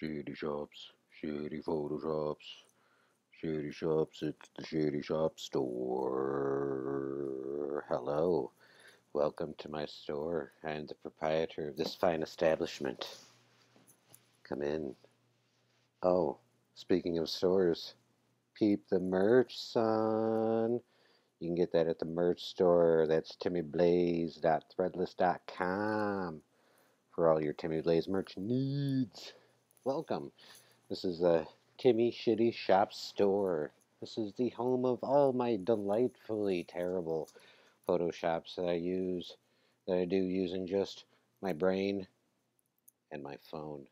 Shady shops, shady photoshops, shady shops, it's the Shady Shop store. Hello, welcome to my store. I am the proprietor of this fine establishment. Come in. Oh, speaking of stores, peep the merch, son. You can get that at the merch store. That's timmyblaze.threadless.com for all your Timmy Blaze merch needs. Welcome. This is the Timmy Shitty Shop Store. This is the home of all my delightfully terrible photoshops that I use, that I do using just my brain and my phone.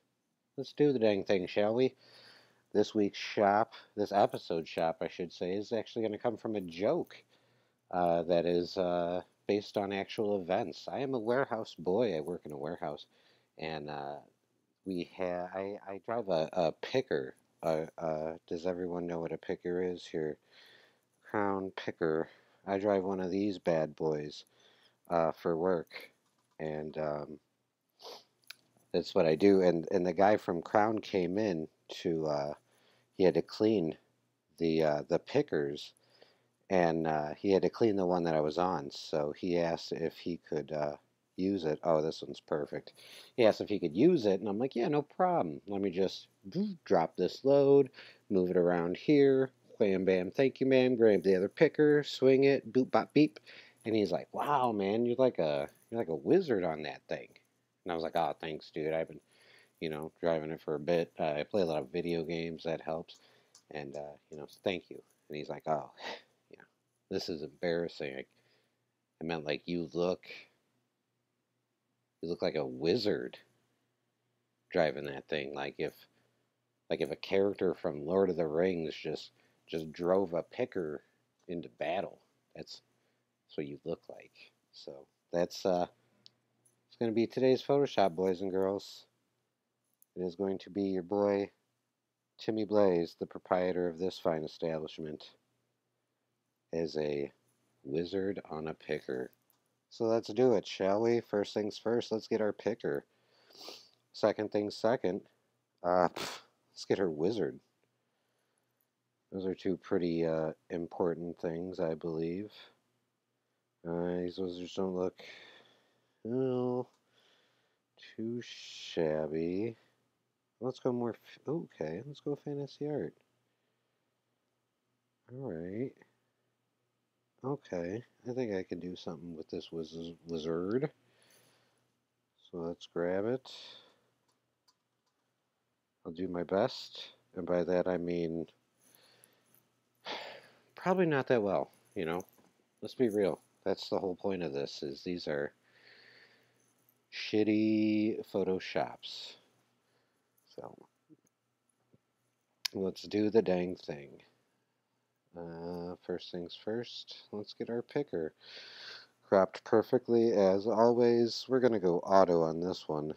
Let's do the dang thing, shall we? This week's shop, this episode shop, I should say, is actually going to come from a joke uh, that is uh, based on actual events. I am a warehouse boy. I work in a warehouse, and uh, we have. I, I drive a, a picker. Uh, uh, does everyone know what a picker is here? Crown picker. I drive one of these bad boys uh, for work, and um, that's what I do. And and the guy from Crown came in to. Uh, he had to clean the uh, the pickers, and uh, he had to clean the one that I was on. So he asked if he could uh, use it. Oh, this one's perfect. He asked if he could use it, and I'm like, yeah, no problem. Let me just drop this load, move it around here. wham bam, thank you, ma'am. Grab the other picker, swing it, boop, bop, beep. And he's like, wow, man, you're like a you're like a wizard on that thing. And I was like, oh, thanks, dude. I've been, you know, driving it for a bit. Uh, I play a lot of video games. That helps. And, uh, you know, thank you. And he's like, oh, know, this is embarrassing. I, I meant like you look you look like a wizard driving that thing. Like if, like if a character from Lord of the Rings just just drove a picker into battle. That's that's what you look like. So that's uh, it's going to be today's Photoshop, boys and girls. It is going to be your boy Timmy Blaze, the proprietor of this fine establishment, as a wizard on a picker. So let's do it, shall we? First things first, let's get our picker. Second things second, uh, let's get our wizard. Those are two pretty uh, important things, I believe. Uh, these wizards don't look, well, too shabby. Let's go more, okay, let's go fantasy art. Alright. Okay, I think I can do something with this wizard. So let's grab it. I'll do my best, and by that I mean probably not that well, you know. Let's be real. That's the whole point of this is these are shitty photoshops. So let's do the dang thing. Uh, first things first, let's get our picker cropped perfectly as always. We're going to go auto on this one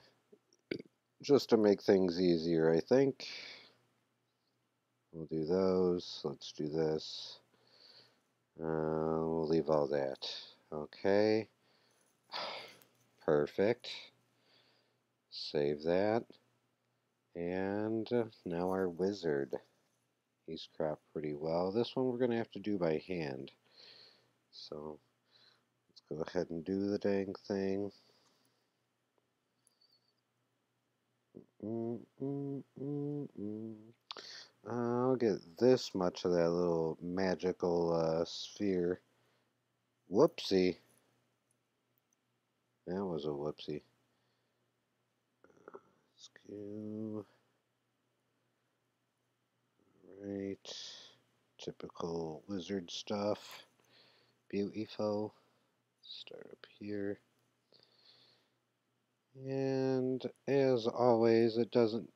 just to make things easier, I think. We'll do those. Let's do this. Uh, we'll leave all that. Okay. Perfect. Save that. And now our wizard. He's cropped pretty well. This one we're going to have to do by hand. So let's go ahead and do the dang thing. Mm -mm -mm I'll get this much of that little magical uh, sphere. Whoopsie. That was a whoopsie. Let's go. Right. Typical wizard stuff. Beautiful. Start up here. And as always, it doesn't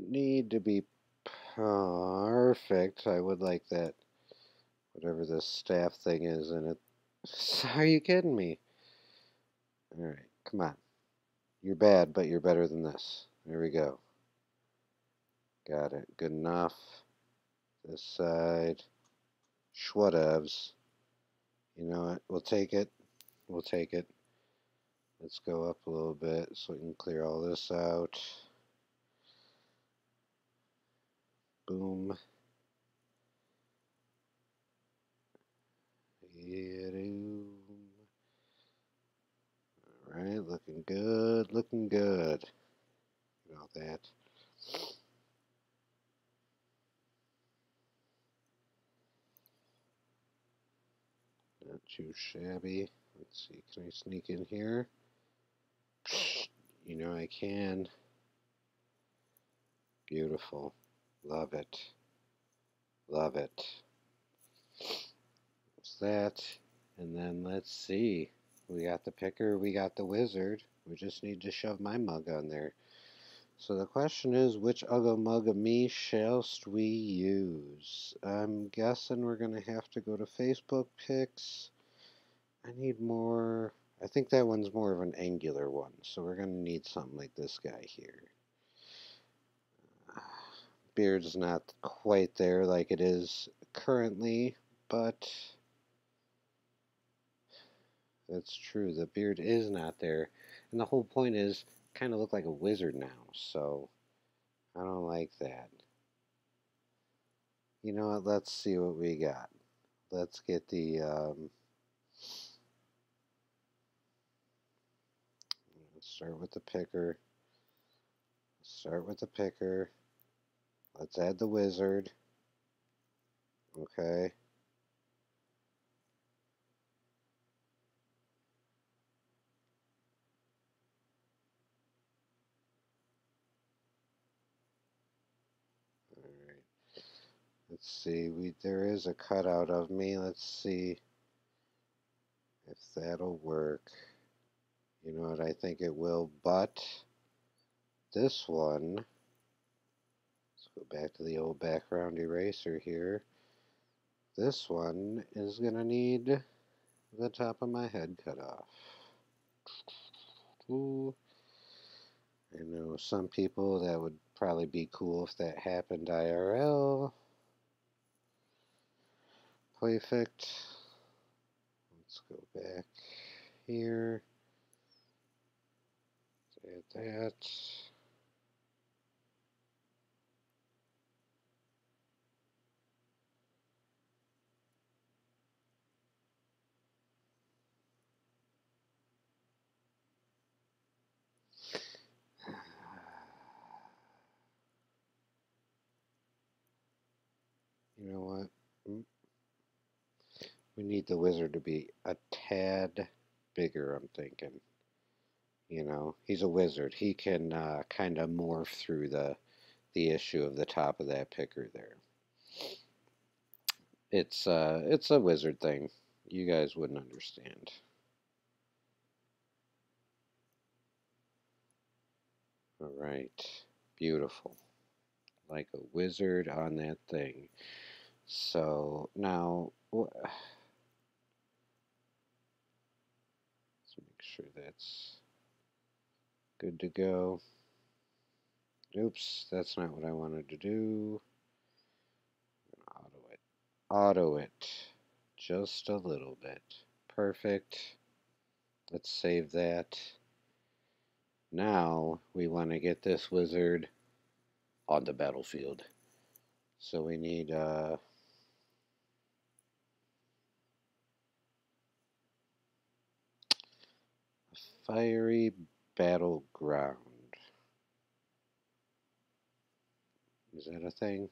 need to be perfect. I would like that, whatever this staff thing is in it. Are you kidding me? Alright, come on. You're bad, but you're better than this. There we go. Got it. Good enough this side. Schwatevs. You know what? We'll take it. We'll take it. Let's go up a little bit so we can clear all this out. Boom. Alright, looking good, looking good. You know that. Not too shabby. Let's see, can I sneak in here? You know I can. Beautiful. Love it. Love it. What's that? And then let's see. We got the picker, we got the wizard. We just need to shove my mug on there. So the question is, which Ugga Mug of me shallst we use? I'm guessing we're going to have to go to Facebook pics. I need more... I think that one's more of an angular one, so we're going to need something like this guy here. Beard's not quite there like it is currently, but that's true. The beard is not there. And the whole point is kind of look like a wizard now, so I don't like that. You know what? Let's see what we got. Let's get the um, let's start with the picker. Start with the picker. Let's add the wizard. Okay. Let's see, we there is a cutout of me. Let's see if that'll work. You know what, I think it will, but this one, let's go back to the old background eraser here. This one is going to need the top of my head cut off. Ooh. I know some people that would probably be cool if that happened IRL. Perfect. Let's go back here. Add that. You know what? Hmm. We need the wizard to be a tad bigger, I'm thinking. You know, he's a wizard. He can uh, kind of morph through the the issue of the top of that picker there. It's uh, it's a wizard thing. You guys wouldn't understand. All right, beautiful. Like a wizard on that thing. So now, let's make sure that's good to go. Oops, that's not what I wanted to do. Auto it. Auto it. Just a little bit. Perfect. Let's save that. Now we want to get this wizard on the battlefield. So we need uh, Fiery Battleground. Is that a thing?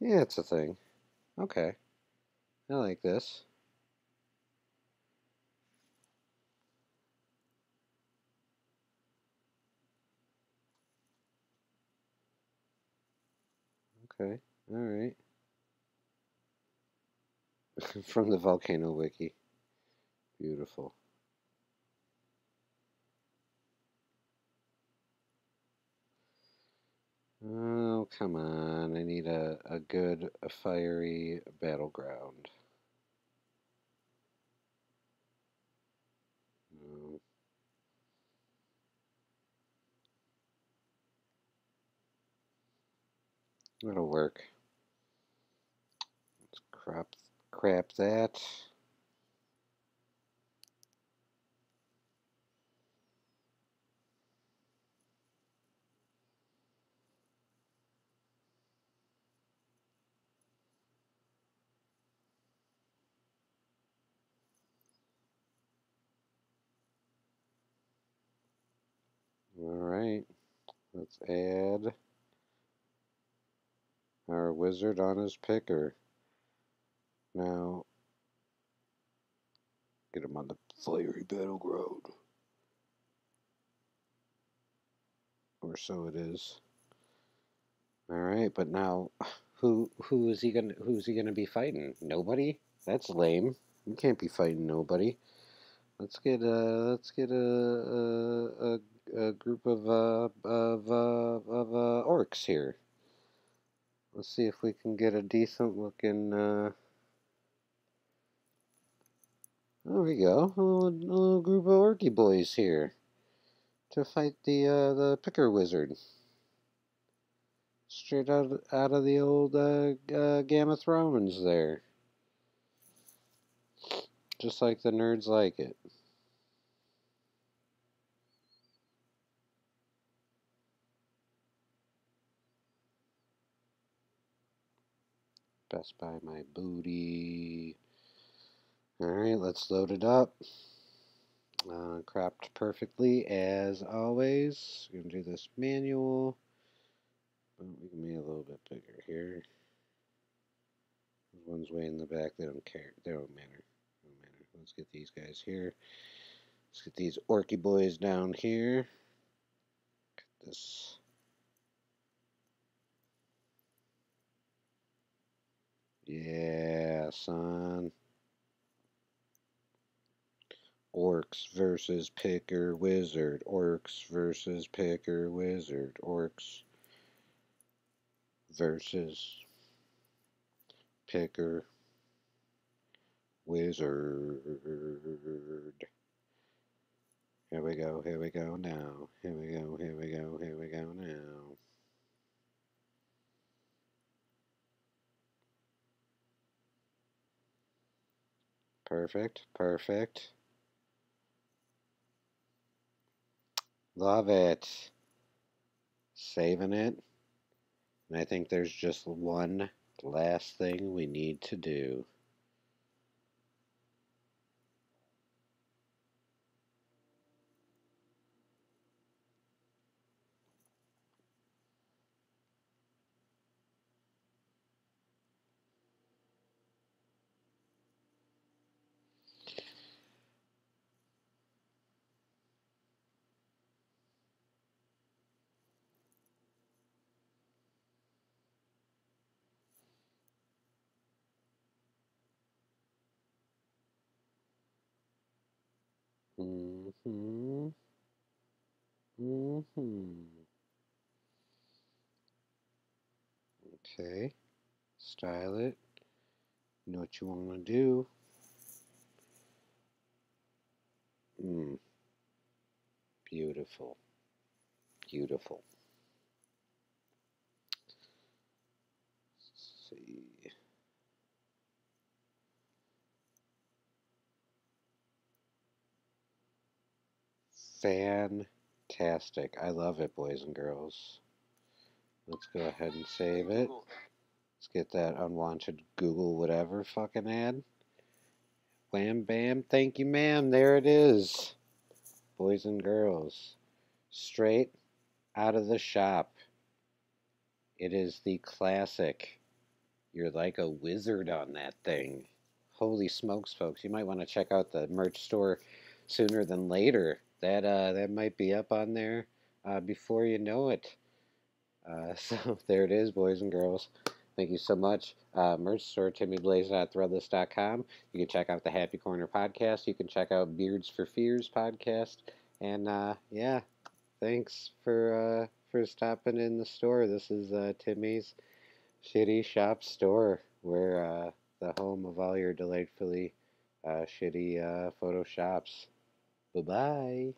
Yeah, it's a thing. Okay. I like this. Okay, alright. from the Volcano Wiki. Beautiful. Oh, come on. I need a, a good, a fiery battleground. No. That'll work. Let's crop crap that. Let's add our wizard on his picker. Now, get him on the fiery battleground. Or so it is. All right, but now, who who is he gonna who's he gonna be fighting? Nobody. That's lame. You can't be fighting nobody. Let's get a let's get a a, a, a group of uh, of uh, of uh, orcs here. Let's see if we can get a decent looking. Uh... There we go, a little, a little group of orky boys here to fight the uh, the picker wizard straight out out of the old uh, of Thrones there. Just like the nerds like it. Best Buy my booty. Alright, let's load it up. Uh, cropped perfectly as always. We're going to do this manual. We can make it a little bit bigger here. This One's way in the back. They don't care. They don't matter. They don't matter. Let's get these guys here. Let's get these orky boys down here. Get this. Yeah, son. Orcs versus Picker Wizard. Orcs versus Picker Wizard. Orcs versus Picker Wizard. Here we go, here we go now. Here we go, here we go, here we go now. Perfect, perfect. Love it. Saving it. And I think there's just one last thing we need to do. Mm-hmm. Mm-hmm. Okay. Style it. You know what you want to do. Mm. Beautiful. Beautiful. Let's see. Fantastic. I love it, boys and girls. Let's go ahead and save it. Let's get that unwanted Google whatever fucking ad. Wham bam. Thank you, ma'am. There it is. Boys and girls. Straight out of the shop. It is the classic. You're like a wizard on that thing. Holy smokes, folks. You might want to check out the merch store sooner than later that uh, that might be up on there uh, before you know it. Uh, so there it is, boys and girls. Thank you so much. Uh, merch store, timmyblaze.threadless.com. You can check out the Happy Corner podcast. You can check out Beards for Fears podcast. And uh, yeah, thanks for uh, for stopping in the store. This is uh, Timmy's Shitty Shop Store, where uh, the home of all your delightfully uh, shitty uh, photo shops. Bye bye.